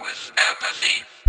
with apathy.